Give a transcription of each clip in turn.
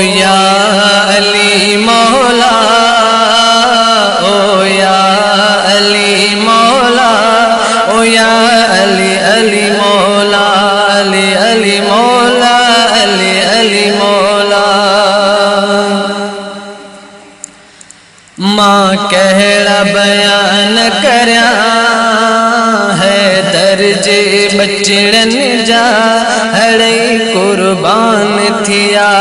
या अली मौला, ओ या अली मौला, ओ या अली अली मौला, अली अली मौला, अली अली मौला। माँ कहिड़ा बयान दर्जे बचड़नि जा हड़े कुर्बान थिया।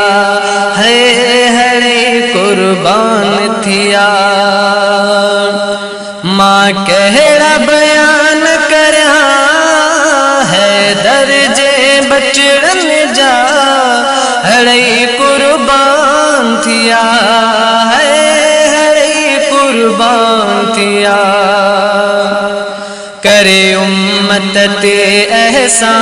कुर्बान थिया। माँ कहिड़ा बयान करया है दर्जे बचड़न जा। हड़े कुर्बान थिया है हड़े कुर्बान थिया। करे उम्मत ते एहसान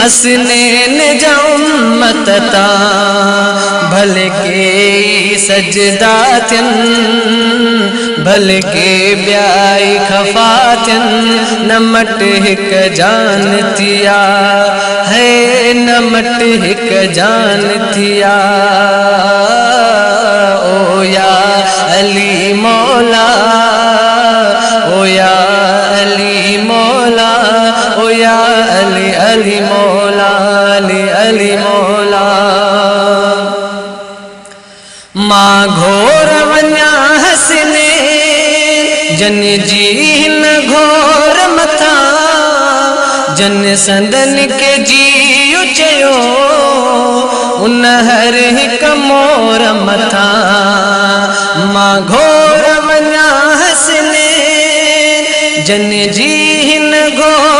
हसनैन जा उम्मत तां भले के सजदा थियनि, भले के ॿियाई खफ़ा थियनि, न मट हिकु जान थिया, है न मट हिकु जान थिया। ओ या अली मौला, ओ या अली मौला, ओ या अली अली मौला। माँ घोर वञा हसने, जन जी घोर मथा, जन संदन के जियो चयो, उन हर हिकु मोर मथा। माँ घोर वञा हसने, जन जी घोर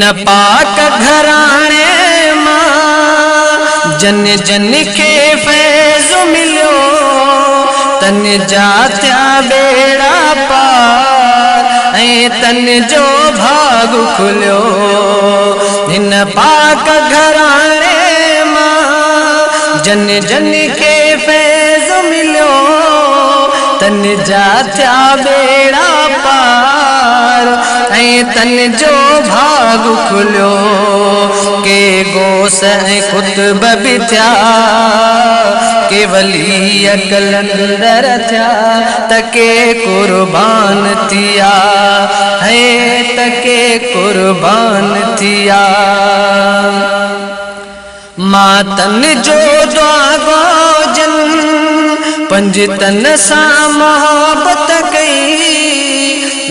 हिन पाक घराणे माँ, जन जन खे फैज़ मिलियो तन जा बेड़ा पार, ऐं तन जो भाग खुलियो। हिन पाक घराणे माँ, जन जन खे फैज़ मिलियो तन जा बेड़ा पार। तन जो भाग खुलियो के गोस ऐं ख़ुतब बि थिया के वली कलंदर थिया त के कुर्बान थिया है त के कुर्बान थिया मातन जो दुआगो जन पंज तन सां मोहबत कई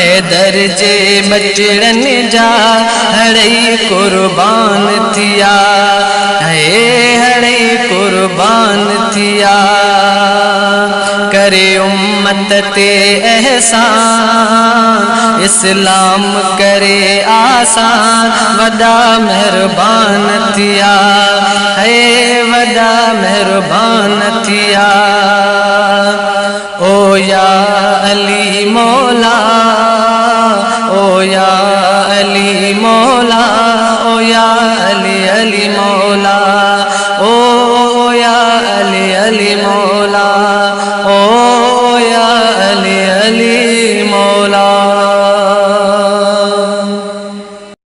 हैदर जे बचड़नि जा हड़ई कुर्बान थिया। है कुर्बान थिया। करे उम्मत ते एहसान इस्लाम करे आसान वॾा मेहरबान थिया। है वॾा मेहरबान थिया। ओ या अली मौला মৌলা